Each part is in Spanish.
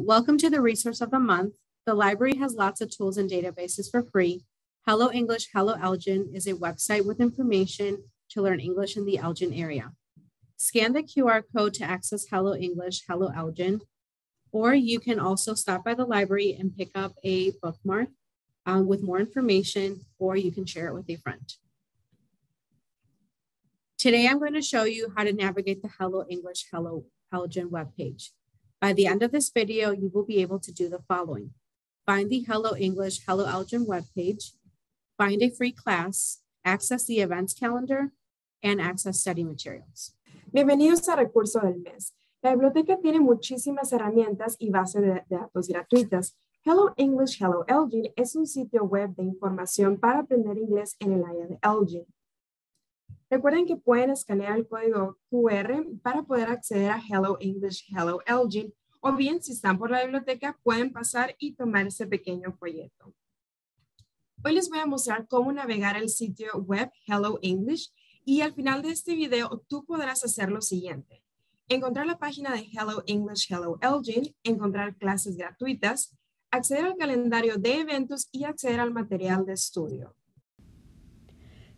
Welcome to the Resource of the Month. The library has lots of tools and databases for free. Hello English, Hello Elgin is a website with information to learn English in the Elgin area. Scan the QR code to access Hello English, Hello Elgin, or you can also stop by the library and pick up a bookmark um, with more information, or you can share it with a friend. Today, I'm going to show you how to navigate the Hello English, Hello Elgin webpage. By the end of this video, you will be able to do the following. Find the Hello English, Hello Elgin webpage, find a free class, access the events calendar, and access study materials. Bienvenidos a Recurso del Mes. La biblioteca tiene muchísimas herramientas y bases de datos gratuitas. Hello English, Hello Elgin es un sitio web de información para aprender inglés en el área de Elgin. Recuerden que pueden escanear el código QR para poder acceder a Hello English, Hello Elgin, o bien si están por la biblioteca pueden pasar y tomar ese pequeño folleto. Hoy les voy a mostrar cómo navegar el sitio web Hello English y al final de este video tú podrás hacer lo siguiente. Encontrar la página de Hello English, Hello Elgin, encontrar clases gratuitas, acceder al calendario de eventos y acceder al material de estudio.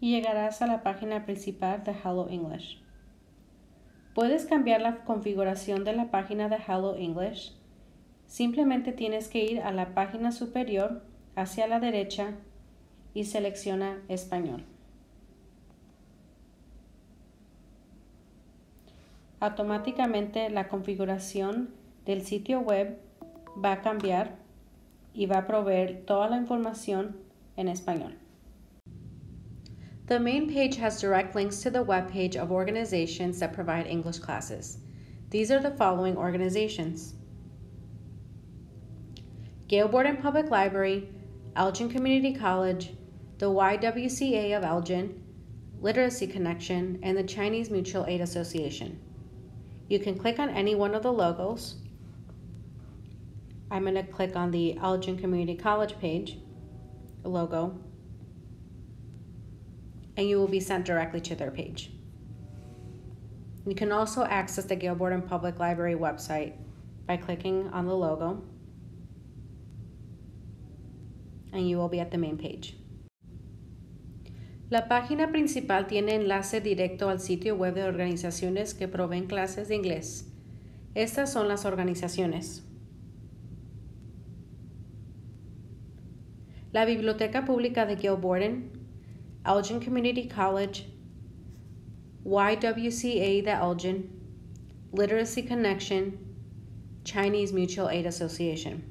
y llegarás a la página principal de Hello English. Puedes cambiar la configuración de la página de Hello English. Simplemente tienes que ir a la página superior hacia la derecha y selecciona Español. Automáticamente la configuración del sitio web va a cambiar y va a proveer toda la información en español. The main page has direct links to the webpage of organizations that provide English classes. These are the following organizations. Gale Borden Public Library, Elgin Community College, the YWCA of Elgin, Literacy Connection, and the Chinese Mutual Aid Association. You can click on any one of the logos. I'm going to click on the Elgin Community College page, logo, and you will be sent directly to their page. You can also access the Gale Borden Public Library website by clicking on the logo, and you will be at the main page. La página principal tiene enlace directo al sitio web de organizaciones que proveen clases de inglés. Estas son las organizaciones. La Biblioteca Pública de Gale Borden Elgin Community College, YWCA the Elgin, Literacy Connection, Chinese Mutual Aid Association.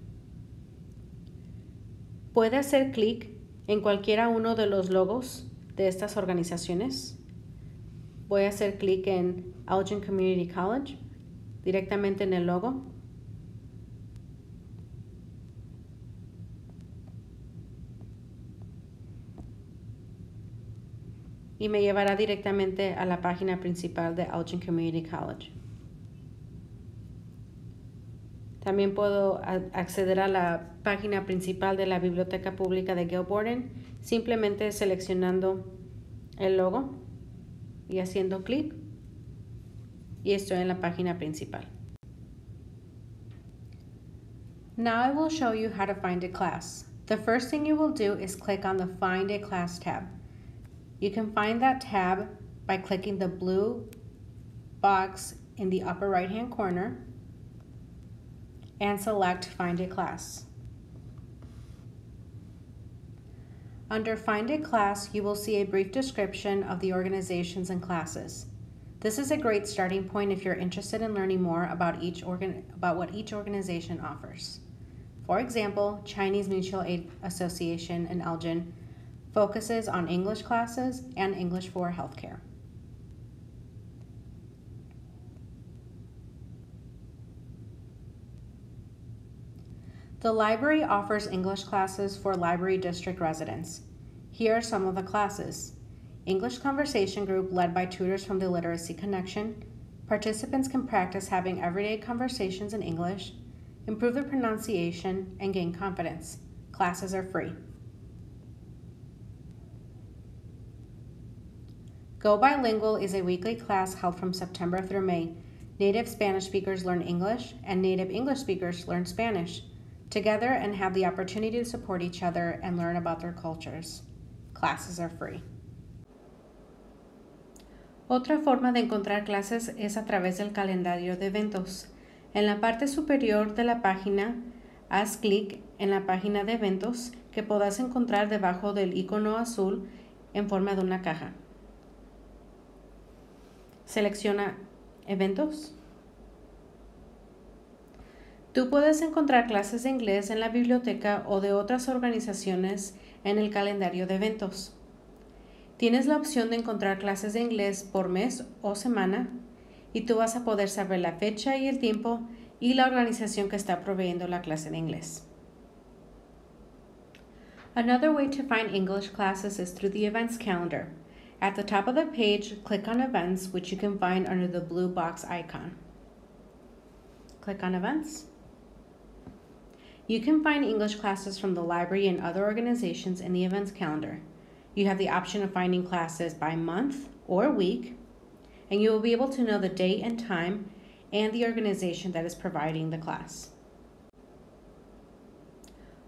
Puede hacer clic en cualquiera uno de los logos de estas organizaciones. Voy a hacer clic en Elgin Community College, directamente en el logo. Y me llevará directamente a la página principal de Elgin Community College. También puedo acceder a la página principal de la Biblioteca Pública de Gilborden simplemente seleccionando el logo y haciendo clic y estoy en la página principal. Now I will show you how to find a class. The first thing you will do is click on the Find a Class tab. You can find that tab by clicking the blue box in the upper right hand corner and select Find a Class. Under Find a Class, you will see a brief description of the organizations and classes. This is a great starting point if you're interested in learning more about, each organ about what each organization offers. For example, Chinese Mutual Aid Association in Elgin focuses on English classes and English for healthcare. The library offers English classes for library district residents. Here are some of the classes. English Conversation Group led by tutors from the Literacy Connection. Participants can practice having everyday conversations in English, improve their pronunciation, and gain confidence. Classes are free. Go Bilingual is a weekly class held from September through May. Native Spanish speakers learn English, and native English speakers learn Spanish together and have the opportunity to support each other and learn about their cultures. Classes are free. Otra forma de encontrar clases es a través del calendario de eventos. En la parte superior de la página, haz clic en la página de eventos que podrás encontrar debajo del icono azul en forma de una caja. Selecciona Eventos Tú puedes encontrar clases de inglés en la biblioteca o de otras organizaciones en el calendario de eventos. Tienes la opción de encontrar clases de inglés por mes o semana y tú vas a poder saber la fecha y el tiempo y la organización que está proveyendo la clase de inglés. Another way to find English classes is through the events calendar. At the top of the page, click on events, which you can find under the blue box icon. Click on events. You can find English classes from the library and other organizations in the events calendar. You have the option of finding classes by month or week, and you will be able to know the date and time and the organization that is providing the class.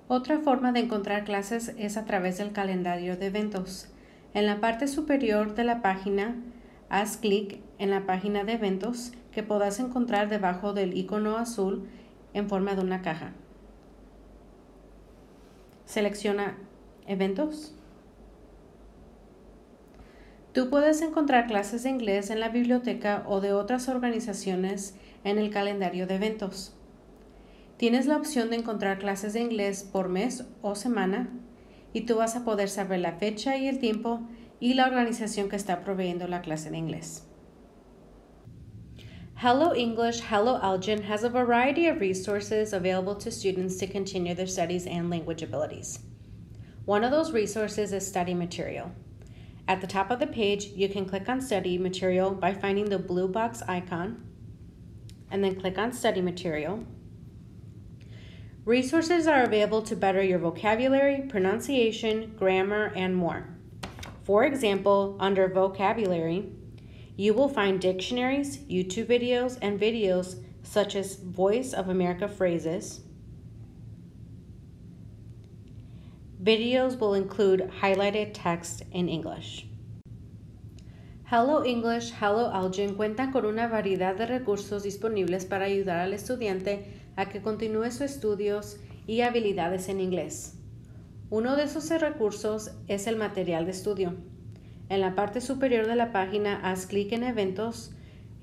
Otra forma de encontrar clases es a través del calendario de eventos. En la parte superior de la página, haz clic en la página de eventos que podrás encontrar debajo del icono azul en forma de una caja. Selecciona Eventos. Tú puedes encontrar clases de inglés en la biblioteca o de otras organizaciones en el calendario de eventos. Tienes la opción de encontrar clases de inglés por mes o semana y tú vas a poder saber la fecha y el tiempo y la organización que está proveyendo la clase de inglés. Hello English, Hello Elgin has a variety of resources available to students to continue their studies and language abilities. One of those resources is study material. At the top of the page, you can click on study material by finding the blue box icon and then click on study material. Resources are available to better your vocabulary, pronunciation, grammar, and more. For example, under vocabulary, you will find dictionaries, YouTube videos, and videos such as Voice of America phrases. Videos will include highlighted text in English. Hello English, Hello Elgin cuentan con una variedad de recursos disponibles para ayudar al estudiante a que continúe sus estudios y habilidades en inglés. Uno de esos recursos es el material de estudio. En la parte superior de la página, haz clic en Eventos.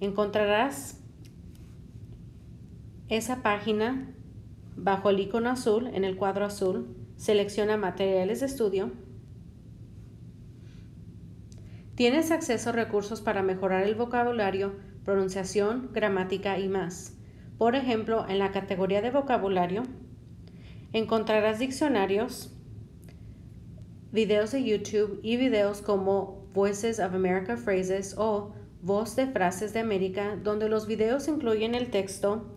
Encontrarás esa página bajo el icono azul, en el cuadro azul. Selecciona Materiales de Estudio. Tienes acceso a recursos para mejorar el vocabulario, pronunciación, gramática y más. Por ejemplo, en la categoría de vocabulario, encontrarás diccionarios, videos de YouTube y videos como Voices of America Phrases o Voz de Frases de América, donde los videos incluyen el texto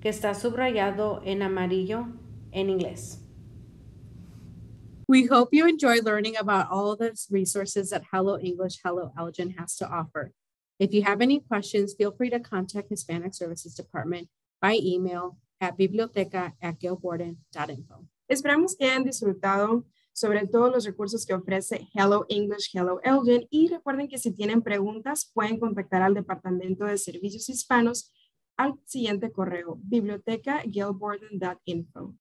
que está subrayado en amarillo en inglés. We hope you enjoy learning about all the resources that Hello English, Hello Elgin has to offer. If you have any questions, feel free to contact Hispanic Services Department by email at biblioteca at gilborden.info. Esperamos que hayan disfrutado sobre todos los recursos que ofrece Hello English, Hello Elgin y recuerden que si tienen preguntas pueden contactar al Departamento de Servicios Hispanos al siguiente correo biblioteca.gilborden.info.